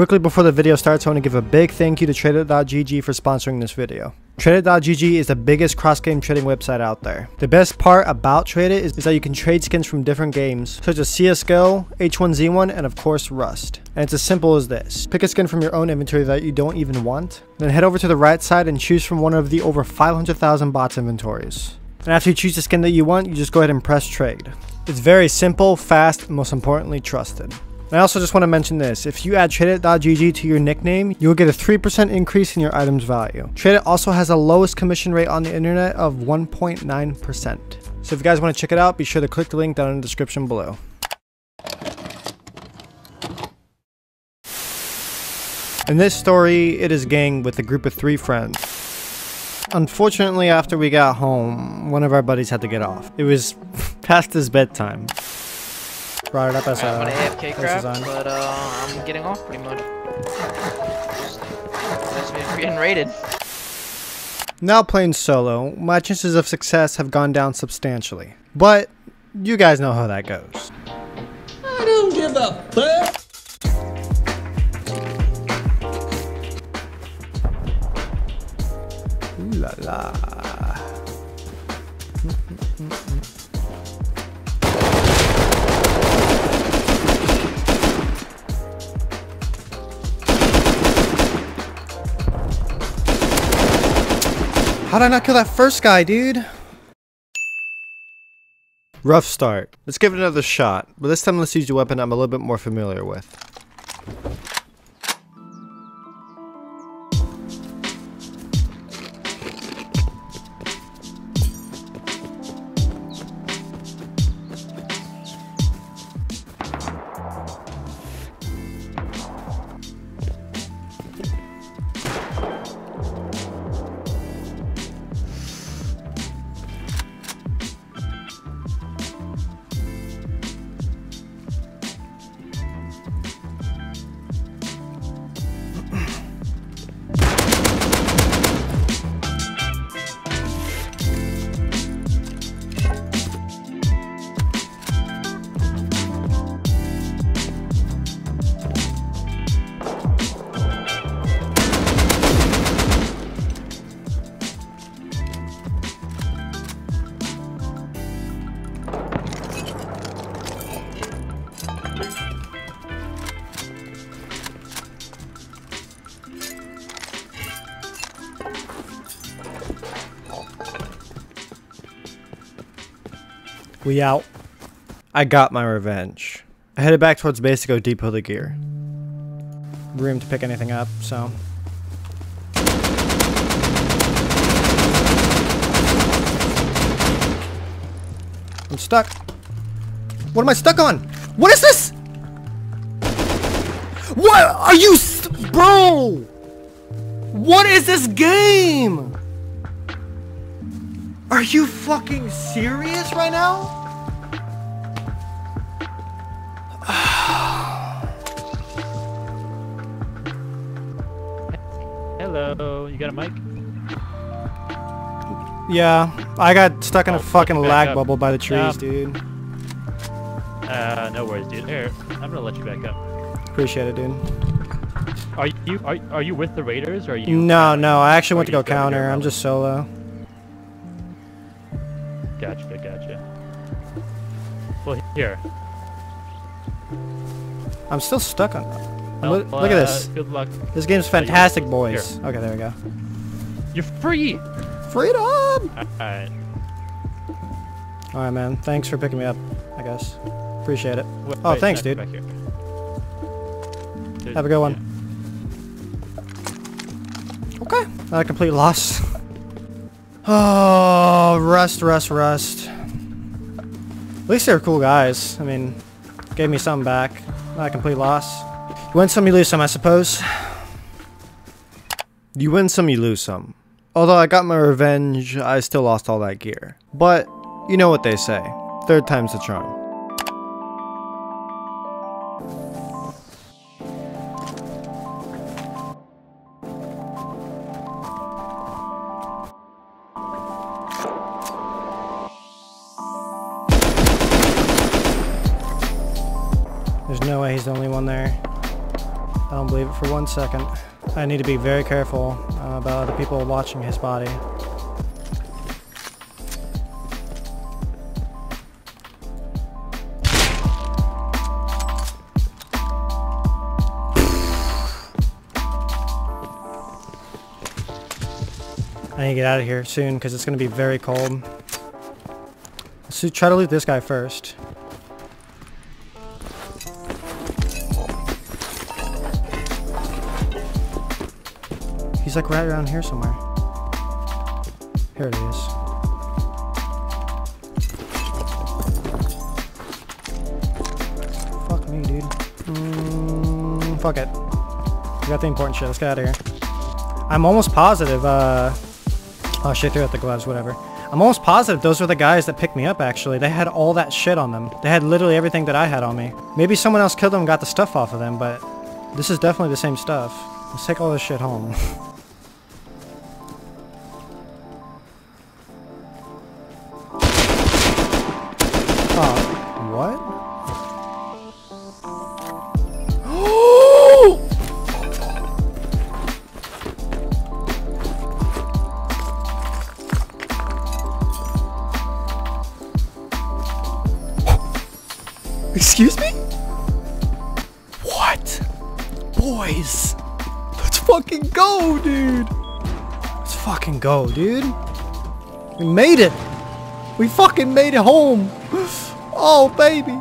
Quickly before the video starts, I want to give a big thank you to Tradeit.gg for sponsoring this video. Tradeit.gg is the biggest cross-game trading website out there. The best part about Tradeit is, is that you can trade skins from different games, such as CSGO, H1Z1, and of course Rust. And it's as simple as this. Pick a skin from your own inventory that you don't even want, then head over to the right side and choose from one of the over 500,000 bots inventories. And after you choose the skin that you want, you just go ahead and press trade. It's very simple, fast, and most importantly, trusted. I also just want to mention this. If you add Tradeit.gg to your nickname, you will get a 3% increase in your item's value. Tradeit also has the lowest commission rate on the internet of 1.9%. So if you guys want to check it out, be sure to click the link down in the description below. In this story, it is gang with a group of three friends. Unfortunately, after we got home, one of our buddies had to get off. It was past his bedtime. Brought it up as a I'm gonna AFK as crap, but uh, I'm getting off pretty much. That's me getting raided. Now playing solo, my chances of success have gone down substantially. But you guys know how that goes. I don't give a fuck. Ooh la la. How'd I not kill that first guy, dude? Rough start. Let's give it another shot, but this time let's use a weapon I'm a little bit more familiar with. We out. I got my revenge. I headed back towards base to go depot the gear. Room to pick anything up, so. I'm stuck. What am I stuck on? What is this? What are you, bro? What is this game? Are you fucking serious right now? You got a mic? Yeah, I got stuck in a Oh, fucking lag up. bubble by the trees, Um, dude. Uh, no worries, dude. Here, I'm gonna let you back up. Appreciate it, dude. Are you are, are you with the Raiders or are you? No, no, I actually went to go counter. I'm just solo. Gotcha, gotcha. Well, here. I'm still stuck on. Well, Look, look at uh, this. Good luck. This game's fantastic, boys. Okay, there we go. You're free. Freedom! Alright. Alright, man. Thanks for picking me up, I guess. Appreciate it. Wait, Oh, wait, thanks, dude. here. There's- Have a good one. Okay. Not a complete loss. Oh, Rust, Rust, Rust. At least they were cool guys. I mean, gave me something back. Not a complete loss. You win some, you lose some, I suppose. You win some, you lose some. Although I got my revenge, I still lost all that gear. But, you know what they say. Third time's the charm. For one second. I need to be very careful uh, about other people watching his body. I need to get out of here soon because it's going to be very cold. Let's try to loot this guy first. He's like right around here somewhere. Here it is. Fuck me, dude. Mm, fuck it. We got the important shit. Let's get out of here. I'm almost positive, uh... Oh shit, threw out the gloves, whatever. I'm almost positive those were the guys that picked me up, actually. They had all that shit on them. They had literally everything that I had on me. Maybe someone else killed them and got the stuff off of them, but... This is definitely the same stuff. Let's take all this shit home. go, dude! We made it! We fucking made it home! Oh, baby!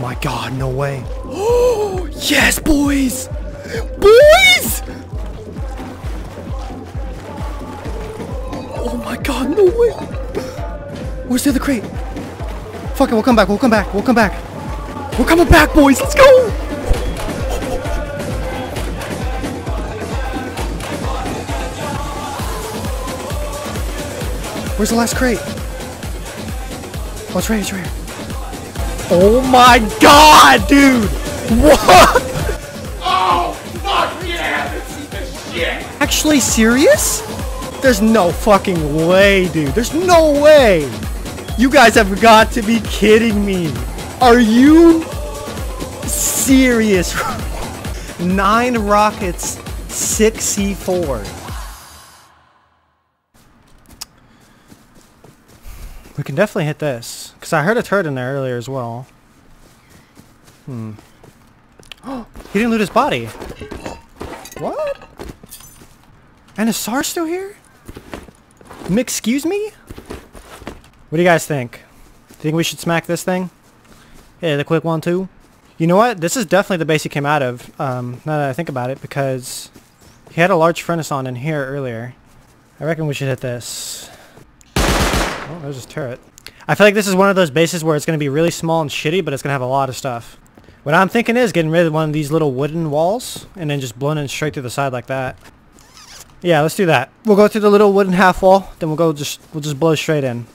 My god, no way. Oh, yes, boys! Boys! Oh my god, no way! Where's the other crate? Fuck it, we'll come back, we'll come back, we'll come back. We're coming back, boys, let's go! Where's the last crate? Oh, it's right it's right here. Oh my god, dude! What? Oh, fuck yeah! This is the shit! Actually serious? There's no fucking way, dude. There's no way. You guys have got to be kidding me. Are you serious? Nine rockets, six C4. We can definitely hit this. Because I heard a turret in there earlier as well. Hmm. Oh, he didn't loot his body. What? And is SAR still here? Excuse me? What do you guys think? Think we should smack this thing? Yeah, the quick one too. You know what? This is definitely the base he came out of. Um, now that I think about it, because he had a large furnace on in here earlier. I reckon we should hit this. Oh, there's his turret. I feel like this is one of those bases where it's going to be really small and shitty, but it's going to have a lot of stuff. What I'm thinking is getting rid of one of these little wooden walls and then just blowing it straight through the side like that. Yeah, let's do that. We'll go through the little wooden half wall, then we'll go just we'll just blow straight in.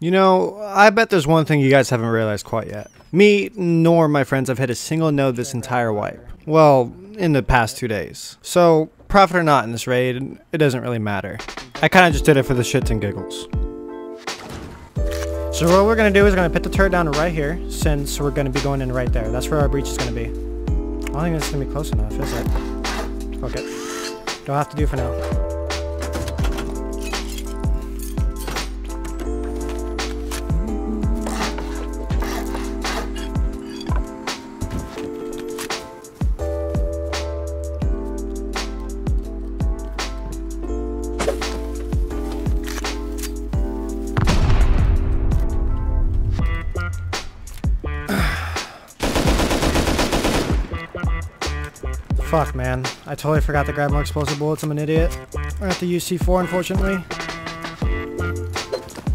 You know, I bet there's one thing you guys haven't realized quite yet. Me nor my friends have hit a single node this entire wipe. Well, in the past two days. So, profit or not in this raid, it doesn't really matter. I kind of just did it for the shits and giggles. So what we're going to do is we're going to put the turret down right here, since we're going to be going in right there. That's where our breach is going to be. I don't think it's going to be close enough, is it? It. Don't have to do for now. I totally forgot to grab more explosive bullets. I'm an idiot. I have to use C4, unfortunately.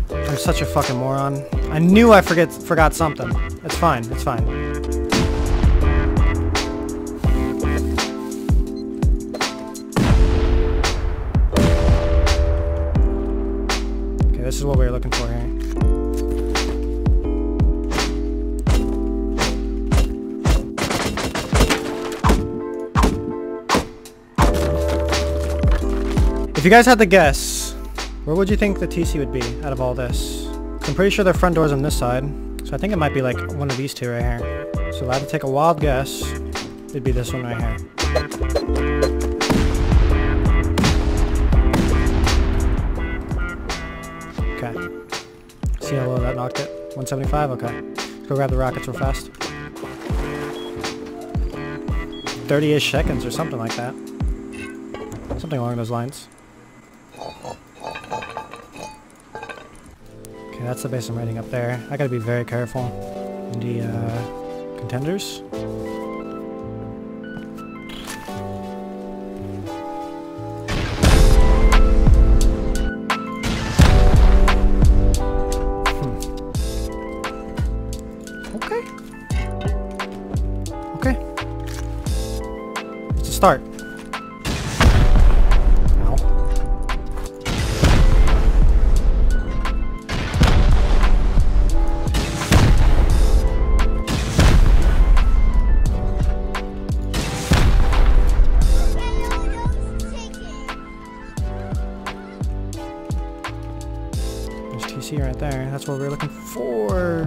I'm such a fucking moron. I knew I forget forgot something. It's fine. It's fine. Okay, this is what we were looking for here. If you guys had to guess, where would you think the TC would be out of all this? I'm pretty sure their front door's on this side, so I think it might be like one of these two right here. So if I had to take a wild guess, it'd be this one right here. Okay. See how low that knocked it? 175? Okay. Go grab the rockets real fast. 30-ish seconds or something like that. Something along those lines. Okay, that's the base I'm raiding up there. I gotta be very careful. The uh, contenders. Hmm. Start. That's what we're looking for.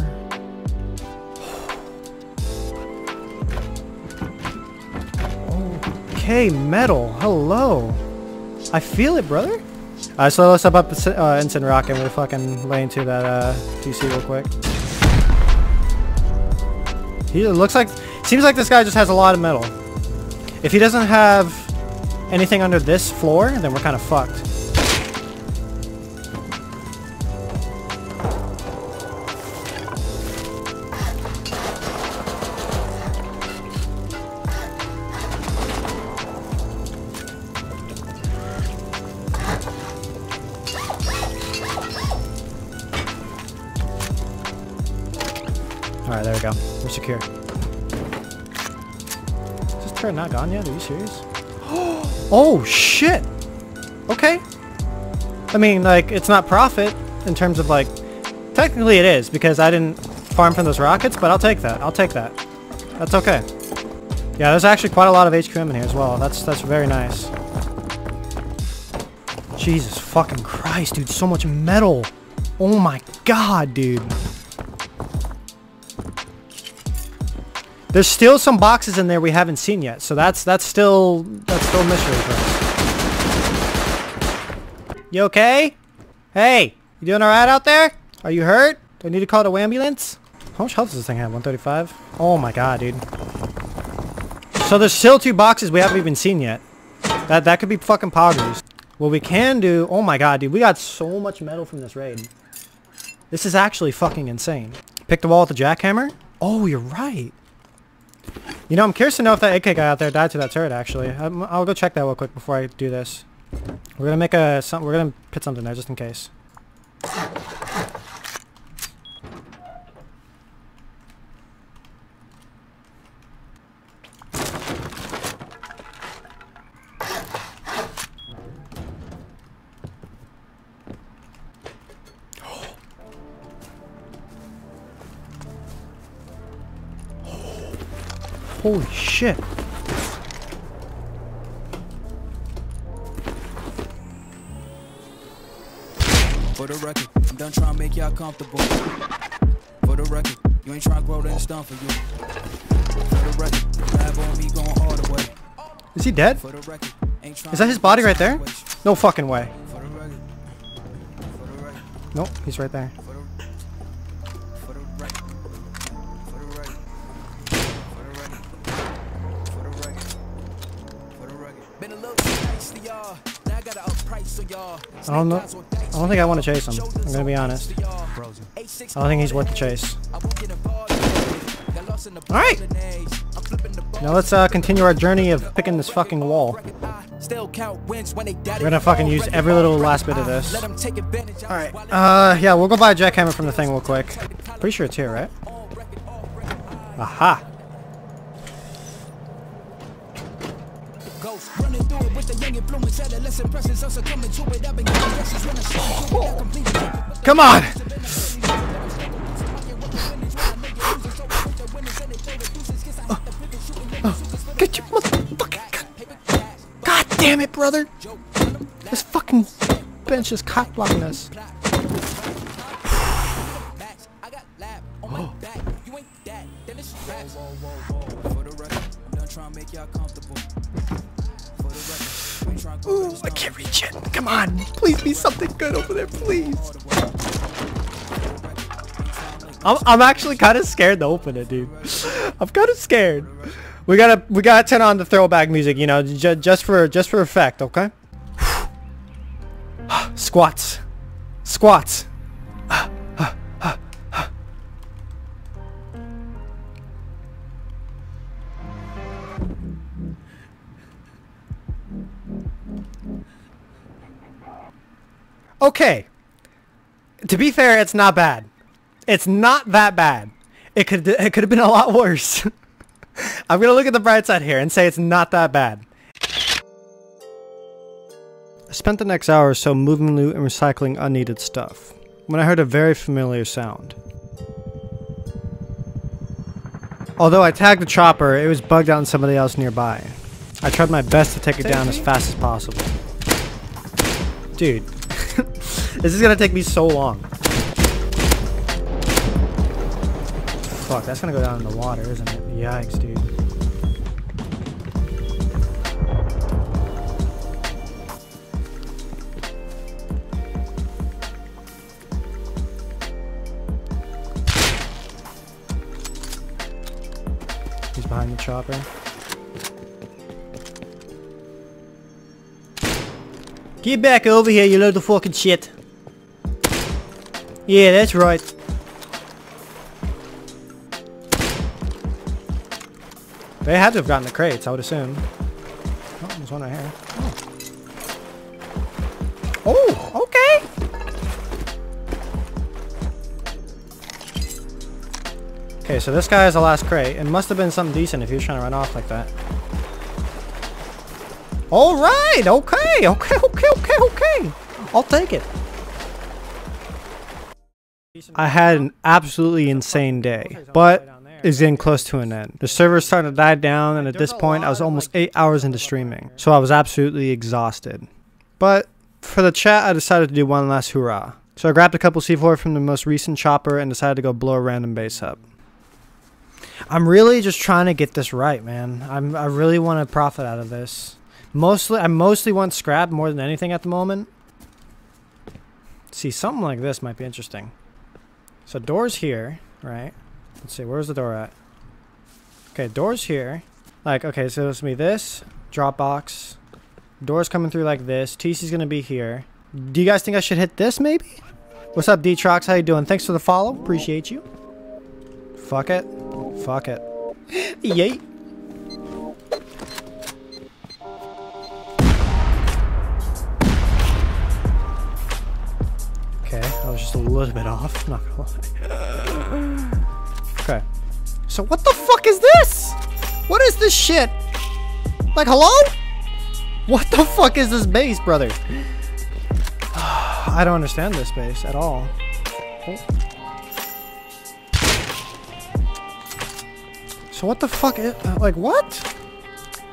Okay, metal. Hello. I feel it, brother. Alright, so let's up up uh, Ensign Rock and we'll fucking lay into that uh, TC real quick. He looks like... Seems like this guy just has a lot of metal. If he doesn't have anything under this floor, then we're kind of fucked. Go. We're secure. Is this turret not gone yet? Are you serious? oh, shit! Okay. I mean, like, it's not profit in terms of, like... Technically it is, because I didn't farm from those rockets, but I'll take that. I'll take that. That's okay. Yeah, there's actually quite a lot of HQM in here as well. That's, that's very nice. Jesus fucking Christ, dude. So much metal. Oh my god, dude. There's still some boxes in there we haven't seen yet, so that's that's still that's still mystery for us. You okay? Hey, you doing alright out there? Are you hurt? Do I need to call the ambulance? How much health does this thing have? 135? Oh my god, dude. So there's still two boxes we haven't even seen yet. That that could be fucking poggers. What we can do... Oh my god, dude. We got so much metal from this raid. This is actually fucking insane. Pick the wall with the jackhammer? Oh, you're right. You know, I'm curious to know if that AK guy out there died to that turret, actually. I'm, I'll go check that real quick before I do this. We're gonna make a... Some, we're gonna put something there, just in case. Holy shit. For the record, I'm done trying to make y'all comfortable. For the record, you ain't trying to grow, then it's done for you. For the record, lab on me going all the way. Is he dead? For the record, ain't trying Is that his body right there? No fucking way. For the record, for the record, Nope, he's right there. I don't know. I don't think I want to chase him. I'm gonna be honest. I don't think he's worth the chase. Alright. Now let's uh, continue our journey of picking this fucking wall. We're gonna fucking use every little last bit of this. Alright, uh, yeah, we'll go buy a jackhammer from the thing real quick. Pretty sure it's here, right? Aha! Influence. Had a lesson presence. Also coming to it. I've been getting guesses when I show. I completely Come on! Get your motherfucking... God damn it, brother! This fucking bench is cock blocking us. On. Please be something good over there, please. I'm, I'm actually kind of scared to open it, dude. I'm kind of scared. We gotta we gotta turn on the throwback music, you know, j just for just for effect, okay? Squats, squats. Okay. To be fair, it's not bad. It's not that bad. It could it could have been a lot worse. I'm gonna look at the bright side here and say it's not that bad. I spent the next hour or so moving loot and recycling unneeded stuff when I heard a very familiar sound. Although I tagged the chopper, it was bugged out in somebody else nearby. I tried my best to take it down as fast as possible. Dude, this is gonna take me so long. Fuck, that's gonna go down in the water, isn't it? Yikes, dude. He's behind the chopper. Get back over here, you of fucking shit. Yeah, that's right. They had to have gotten the crates, I would assume. Oh, there's one right here. Oh, oh okay. Okay, so this guy has the last crate. It must have been something decent if he was trying to run off like that. All right, okay, okay, okay, okay, okay. I'll take it. I had an absolutely insane day, but is getting close to an end. The server starting to die down, and at this point, I was almost eight hours into streaming, so I was absolutely exhausted. But for the chat, I decided to do one last hurrah. So I grabbed a couple C4 from the most recent chopper and decided to go blow a random base up. I'm really just trying to get this right, man. I'm, I really want to profit out of this. Mostly, I mostly want scrap more than anything at the moment. See, something like this might be interesting. So doors here, right? Let's see, where's the door at? Okay, doors here. Like, okay, so it's gonna be this, Dropbox. Doors coming through like this. TC's gonna be here. Do you guys think I should hit this maybe? What's up, D-Trox? How you doing? Thanks for the follow. Appreciate you. Fuck it. Fuck it. Yay. A little bit off, not gonna lie. okay. So what the fuck is this? What is this shit? Like, hello? What the fuck is this base, brother? I don't understand this base at all. Oh. So what the fuck is, uh, like what?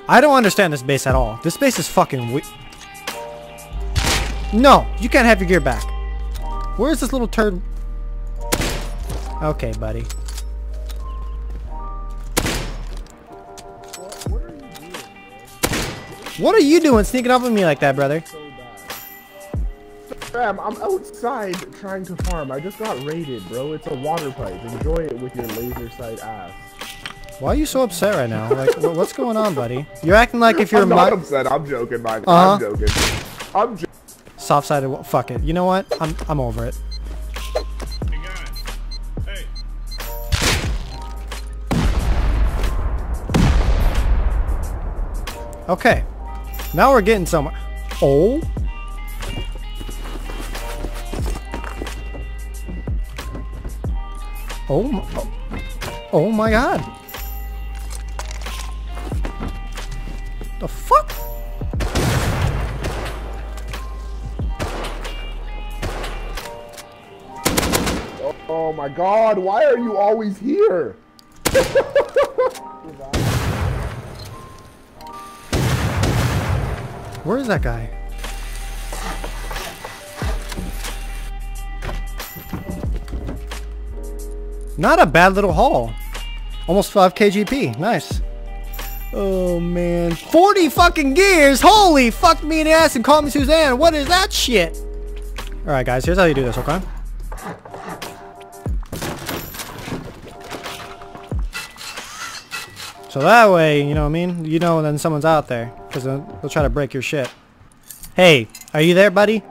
I don't understand this base at all. This base is fucking we- No, you can't have your gear back. Where's this little turd? Okay, buddy. What are you doing sneaking up on me like that, brother? Fam, I'm outside trying to farm. I just got raided, bro. It's a water pipe. Enjoy it with your laser sight ass. Why are you so upset right now? Like, what's going on, buddy? You're acting like if you're I'm not upset. I'm joking, man. Uh-huh. I'm joking. I'm joking. Soft-sided. Fuck it. You know what? I'm I'm over it. Okay. Now we're getting somewhere. Oh. Oh oh, oh my god. My god, why are you always here? Where is that guy? Not a bad little haul. Almost 5 KGP. Nice. Oh man. 40 fucking gears! Holy fuck me in the ass and call me Suzanne. What is that shit? Alright guys, here's how you do this, okay? So that way, you know what I mean? You know then someone's out there. Because they'll, they'll try to break your shit. Hey, are you there, buddy?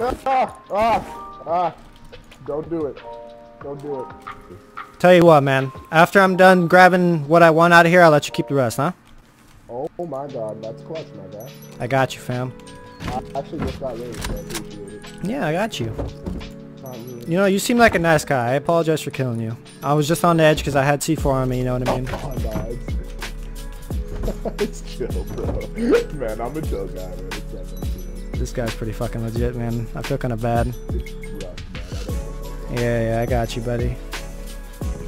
ah, ah, ah. Don't do it. Don't do it. Tell you what, man. After I'm done grabbing what I want out of here, I'll let you keep the rest, huh? Oh my god, that's clutch, my guy. I got you, fam. I actually just got ready, so I appreciate it. Yeah, I got you. You know, you seem like a nice guy. I apologize for killing you. I was just on the edge because I had C4 on me, you know what I mean? Oh, no, it's, it's chill, bro. man, I'm a chill guy, man. This guy's pretty fucking legit, man. I feel kind of bad. Rough, man. I don't know. Yeah, yeah, I got you, buddy.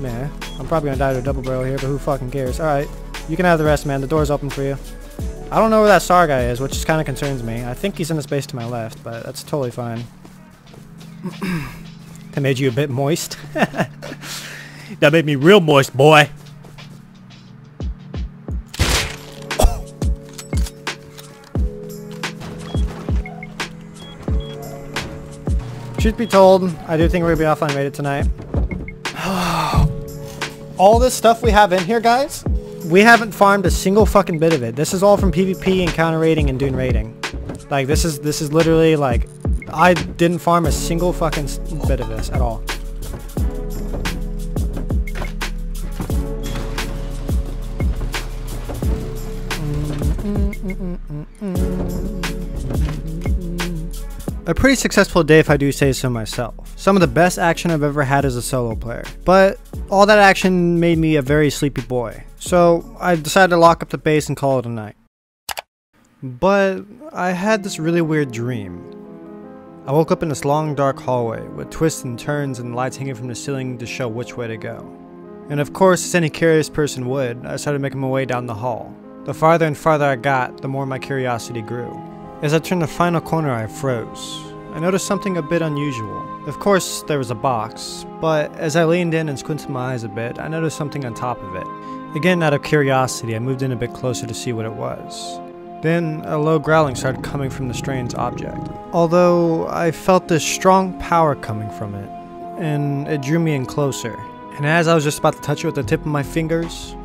Man, I'm probably gonna die to a double barrel here, but who fucking cares? Alright, you can have the rest, man. The door's open for you. I don't know where that star guy is, which just kind of concerns me. I think he's in the space to my left, but that's totally fine. that made you a bit moist. that made me real moist, boy. Truth be told, I do think we're gonna be offline rated tonight. all this stuff we have in here, guys, we haven't farmed a single fucking bit of it. This is all from PvP and counter rating and Dune raiding. Like this is this is literally like I didn't farm a single fucking bit of this at all. A pretty successful day if I do say so myself. Some of the best action I've ever had as a solo player. But all that action made me a very sleepy boy. So I decided to lock up the base and call it a night. But I had this really weird dream. I woke up in this long dark hallway with twists and turns and lights hanging from the ceiling to show which way to go. And of course, as any curious person would, I started making my way down the hall. The farther and farther I got, the more my curiosity grew. As I turned the final corner, I froze. I noticed something a bit unusual. Of course, there was a box, but as I leaned in and squinted my eyes a bit, I noticed something on top of it. Again, out of curiosity, I moved in a bit closer to see what it was. Then, a low growling started coming from the strange object. Although, I felt this strong power coming from it, and it drew me in closer. And as I was just about to touch it with the tip of my fingers,